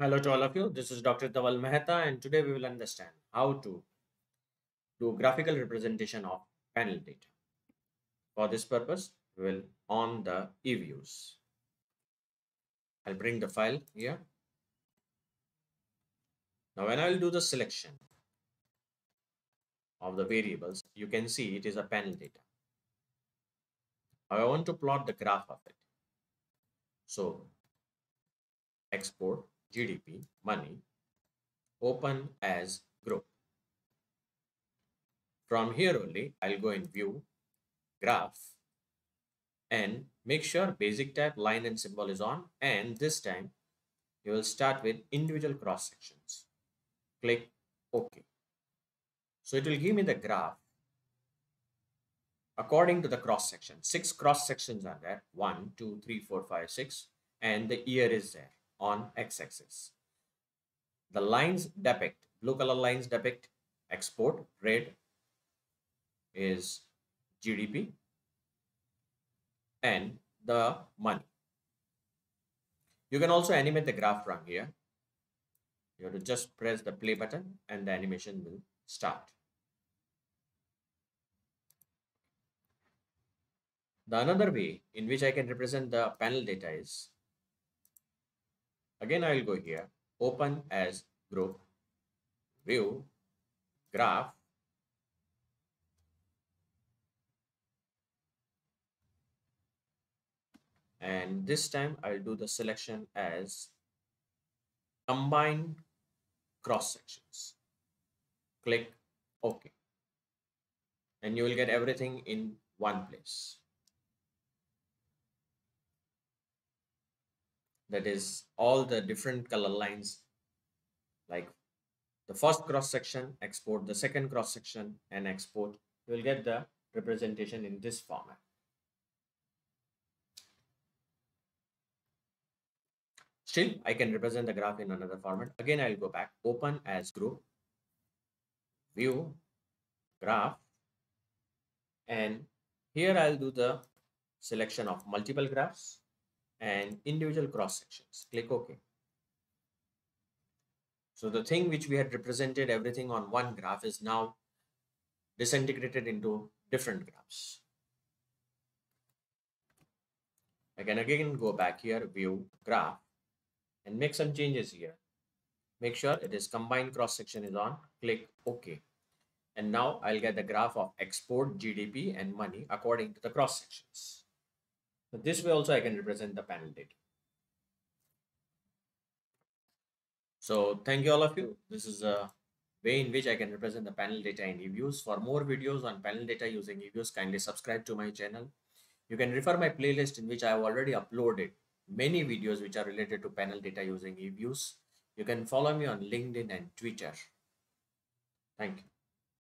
Hello to all of you. This is Dr. Dhaval Maheta, and today we will understand how to do graphical representation of panel data. For this purpose, we will on the eViews. I'll bring the file here. Now, when I will do the selection of the variables, you can see it is a panel data. I want to plot the graph of it. So, export GDP, money, open as group. From here only, I'll go in view, graph, and make sure basic type line and symbol is on. And this time, you will start with individual cross sections. Click OK. So it will give me the graph according to the cross section. Six cross sections are there. One, two, three, four, five, six. And the year is there on x-axis. The lines depict, blue color lines depict export, red is GDP and the money. You can also animate the graph from here. You have to just press the play button and the animation will start. The another way in which I can represent the panel data is Again, I will go here, open as group, view, graph, and this time I'll do the selection as combine cross sections. Click OK. And you will get everything in one place. That is all the different color lines. Like the first cross section export the second cross section and export. You will get the representation in this format. Still i can represent the graph in another format. Again i'll go back. Open as group view graph and here i'll do the selection of multiple graphs and individual cross sections. Click OK. So the thing which we had represented everything on one graph is now disintegrated into different graphs. I can again go back here, view, graph, and make some changes here. Make sure it is combined cross section is on, click OK. And now I'll get the graph of export, GDP, and money according to the cross sections. So this way also I can represent the panel data. So thank you all of you. This is a way in which I can represent the panel data in eViews. For more videos on panel data using eViews, kindly subscribe to my channel. You can refer my playlist in which I have already uploaded many videos which are related to panel data using eViews. You can follow me on LinkedIn and Twitter. Thank you.